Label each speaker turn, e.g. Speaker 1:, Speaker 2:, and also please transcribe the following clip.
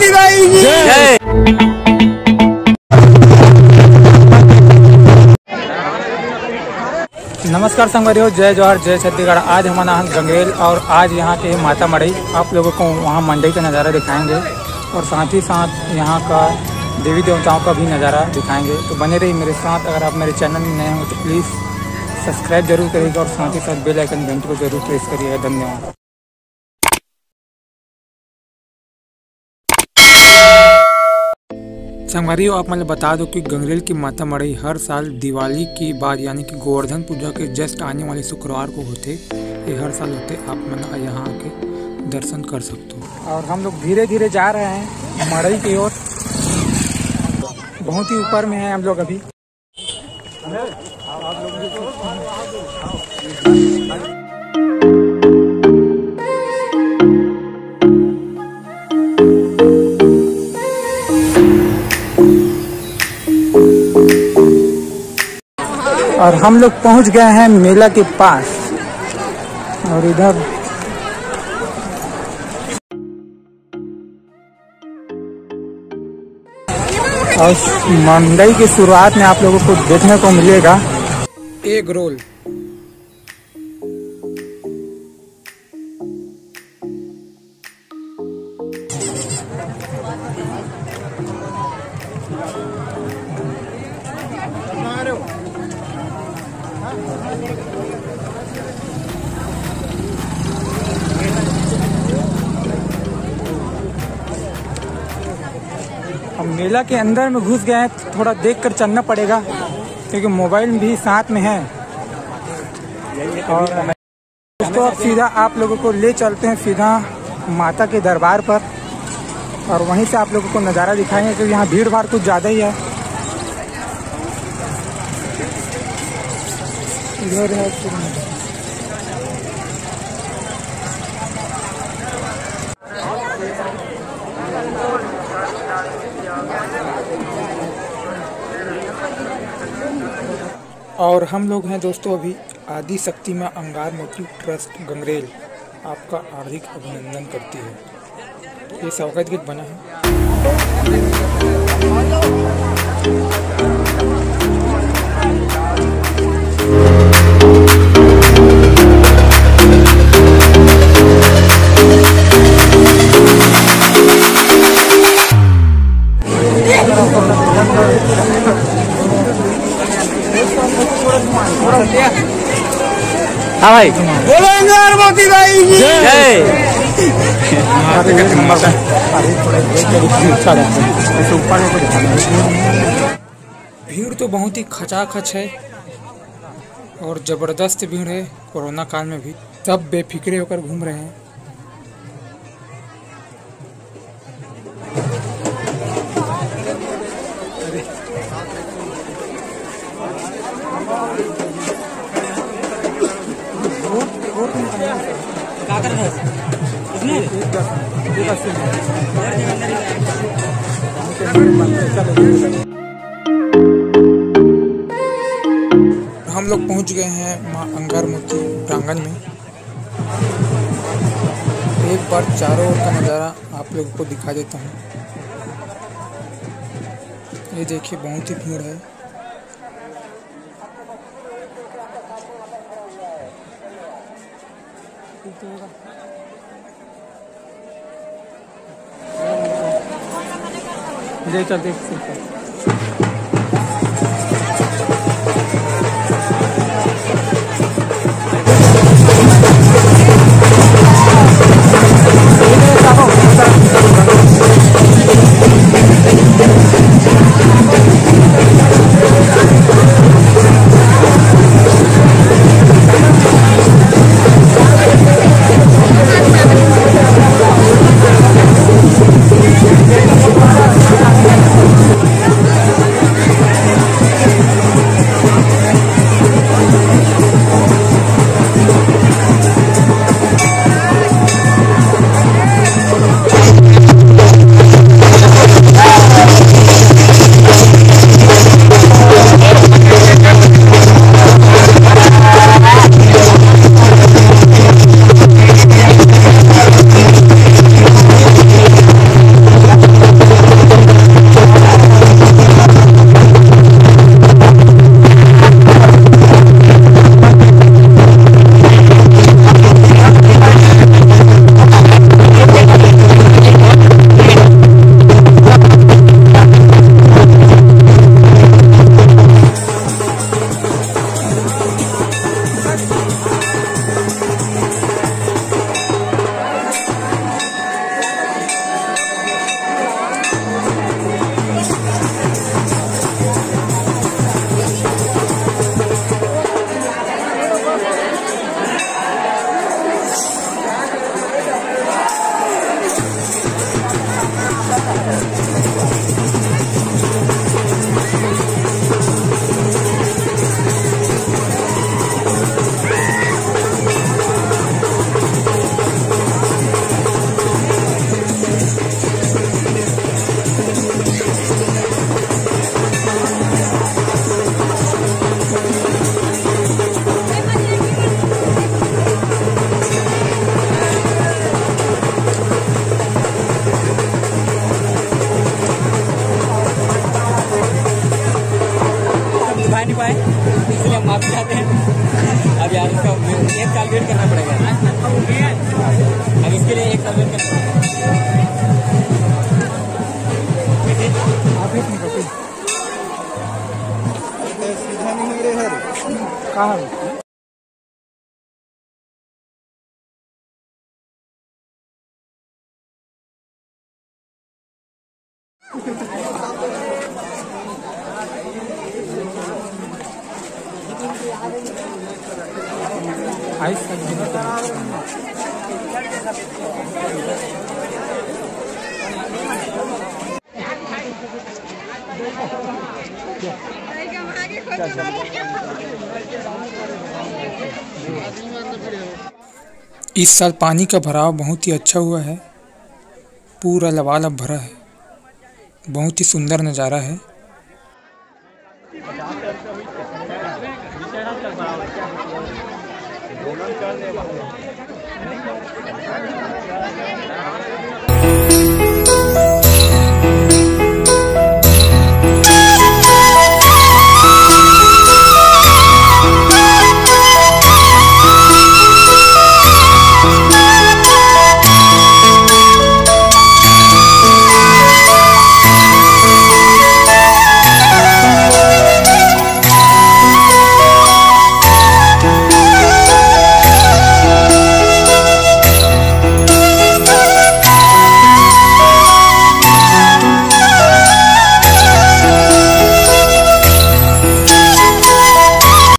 Speaker 1: मोती भाई जी नमस्कार संगवारियों जय जवाहर जय छत्तीसगढ़। आज हमारा नाम गंगरेल और आज यहाँ के माता मड़ई आप लोगों को वहाँ मंडई का नज़ारा दिखाएँगे और साथ ही साथ यहाँ का देवी देवताओं का भी नज़ारा दिखाएँगे। तो बने रहिए मेरे साथ। अगर आप मेरे चैनल में नए हो तो प्लीज़ सब्सक्राइब ज़रूर करिएगा और साथ ही साथ बेल आइकन घंटे को ज़रूर प्रेस करिएगा। धन्यवाद। संगवारियों आप मतलब बता दो कि गंगरेल की माता मड़ई हर साल दिवाली की बाद यानी कि गोवर्धन पूजा के जस्ट आने वाले शुक्रवार को होते, ये हर साल होते, आप मतलब यहाँ आके दर्शन कर सकते हो। और हम लोग धीरे धीरे जा रहे हैं मड़ई की ओर। बहुत ही ऊपर में है हम लोग अभी। और हम लोग पहुँच गए हैं मेला के पास। और इधर और मंडई की शुरुआत में आप लोगों को देखने को मिलेगा। Egg roll. अब मेला के अंदर में घुस गए हैं तो थोड़ा देख कर चलना पड़ेगा, क्योंकि मोबाइल भी साथ में है। और दोस्तों, अब सीधा आप लोगों को ले चलते हैं सीधा माता के दरबार पर, और वहीं से आप लोगों को नज़ारा दिखाएँगे क्योंकि यहाँ भीड़ भाड़ कुछ ज़्यादा ही है, इधर है। और हम लोग हैं दोस्तों अभी आदि शक्ति में अंगार मोती ट्रस्ट गंगरेल। आपका हार्दिक अभिनंदन करती है। ये स्वागत गीत बना है।
Speaker 2: हाँ भाई।
Speaker 1: बोलो मोती भाई जी
Speaker 3: भीड़ तो बहुत ही खचाखच है और ज़बरदस्त भीड़ है कोरोना काल में भी। सब बेफिक्रे होकर घूम रहे हैं। हम लोग पहुँच गए हैं माँ अंगार मोती प्रांगण में। एक बार चारों ओर का नज़ारा आप लोगों को दिखा देता हूँ। ये देखिए, बहुत ही भीड़ है।
Speaker 1: 들어가.
Speaker 4: 내가 됐으니까. कमा नहीं पाए इसलिए हम माफ़ी चाहते हैं। अब यार इसका
Speaker 3: एक साल वेट करना पड़ेगा। अब इसके लिए एक साल वेट करना पड़ेगा।
Speaker 1: कहाँ
Speaker 4: तो-
Speaker 1: इस साल पानी का भराव बहुत ही अच्छा हुआ है। पूरा लबालब भरा है। बहुत ही सुंदर नज़ारा है। कर